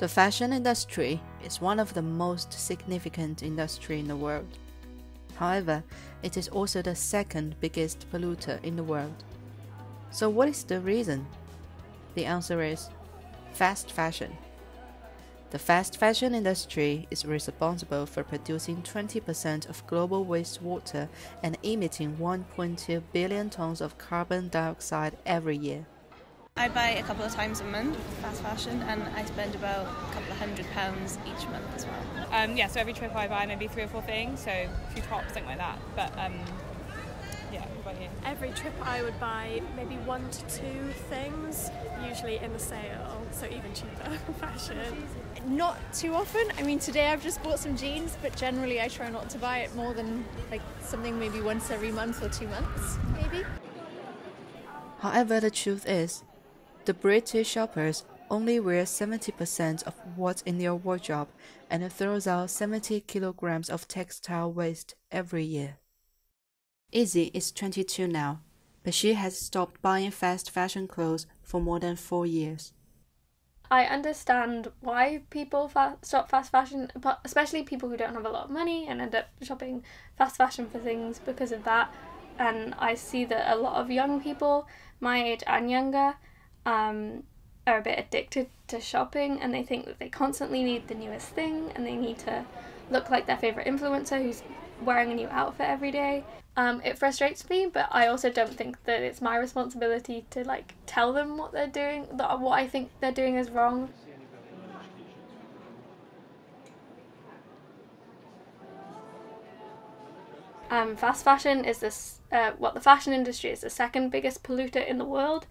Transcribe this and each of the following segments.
The fashion industry is one of the most significant industry in the world. However, it is also the second biggest polluter in the world. So what is the reason? The answer is fast fashion. The fast fashion industry is responsible for producing 20% of global wastewater and emitting 1.2 billion tons of carbon dioxide every year. I buy a couple of times a month fast fashion and I spend about a couple of hundred pounds each month as well. Um, yeah, so every trip I buy maybe three or four things, so a few tops, something like that. But um, yeah, what about you? Every trip I would buy maybe one to two things, usually in the sale, so even cheaper fashion. Not too often. I mean, today I've just bought some jeans, but generally I try not to buy it more than like something maybe once every month or two months, maybe. However, the truth is, the British shoppers only wear 70% of what's in their wardrobe and throws out 70 kilograms of textile waste every year. Izzy is 22 now, but she has stopped buying fast fashion clothes for more than four years. I understand why people fa- fast fashion, but especially people who don't have a lot of money and end up shopping fast fashion for things because of that. And I see that a lot of young people, my age and younger, um, are a bit addicted to shopping and they think that they constantly need the newest thing and they need to look like their favorite influencer who's wearing a new outfit every day. Um, it frustrates me, but I also don't think that it's my responsibility to like tell them what they're doing, that what I think they're doing is wrong. Um, fast fashion is this, uh, what the fashion industry is the second biggest polluter in the world,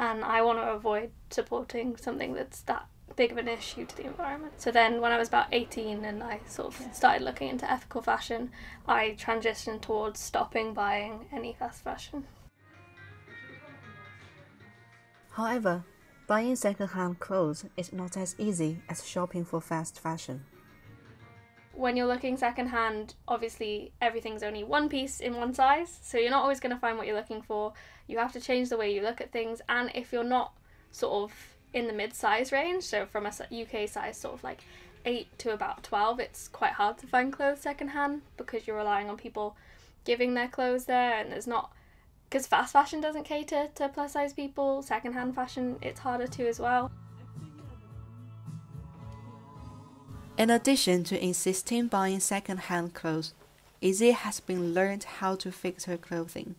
and I want to avoid supporting something that's that big of an issue to the environment. So then when I was about 18 and I sort of started looking into ethical fashion, I transitioned towards stopping buying any fast fashion. However, buying second-hand clothes is not as easy as shopping for fast fashion. When you're looking secondhand, obviously everything's only one piece in one size, so you're not always going to find what you're looking for. You have to change the way you look at things, and if you're not sort of in the mid size range, so from a UK size sort of like 8 to about 12, it's quite hard to find clothes secondhand because you're relying on people giving their clothes there, and there's not because fast fashion doesn't cater to plus size people, secondhand fashion it's harder to as well. In addition to insisting buying second-hand clothes, Izzy has been learned how to fix her clothing.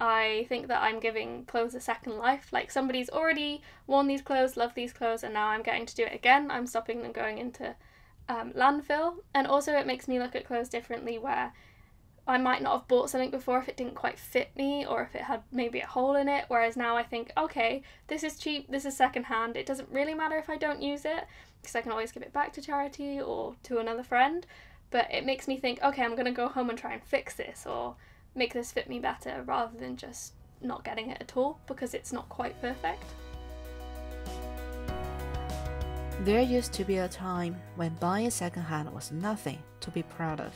I think that I'm giving clothes a second life. Like somebody's already worn these clothes, loved these clothes, and now I'm getting to do it again. I'm stopping them going into um, landfill. And also, it makes me look at clothes differently where I might not have bought something before if it didn't quite fit me or if it had maybe a hole in it. Whereas now I think, okay, this is cheap, this is secondhand. It doesn't really matter if I don't use it because I can always give it back to charity or to another friend. But it makes me think, okay, I'm going to go home and try and fix this or make this fit me better rather than just not getting it at all because it's not quite perfect. There used to be a time when buying secondhand was nothing to be proud of.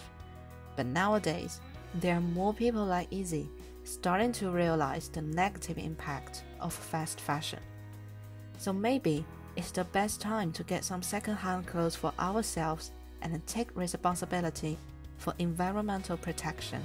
But nowadays, there are more people like Izzy starting to realize the negative impact of fast fashion. So maybe it's the best time to get some secondhand clothes for ourselves and take responsibility for environmental protection.